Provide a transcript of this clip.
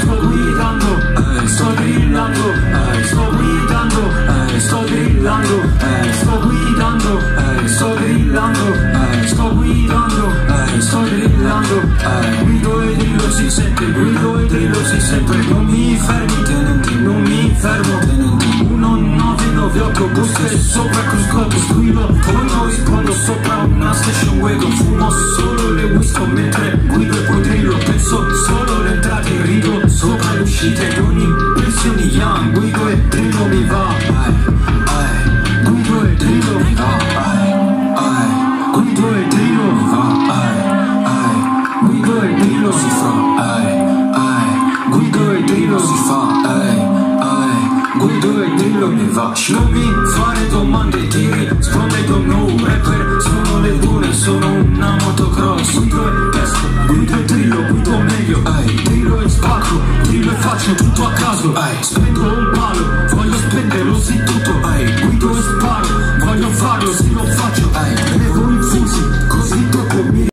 sto guidando, sto drillando, ehi, sto guidando, sto drillando, ehi, sto guidando, sto drillando, ehi, sto guidando, sto drillando, ehi, guido e drillo si sente, guido e drillo si sente, non mi fermi tenenti, non mi fermo tenenti, 1998 buste sopra cruscotto, squillo, poi non rispondo sopra 期待有你，人生一样，玫瑰听懂你吧，爱爱，玫瑰听懂你吧，爱爱，玫瑰听懂你吧，爱爱，玫瑰听懂你吧，爱爱，玫瑰听懂你吧，爱爱，玫瑰听懂你吧，生命发热的满地，地里。faccio tutto a caso. Spendo un palo, voglio spenderlo sì tutto. Guido e sparo, voglio farlo se lo farlo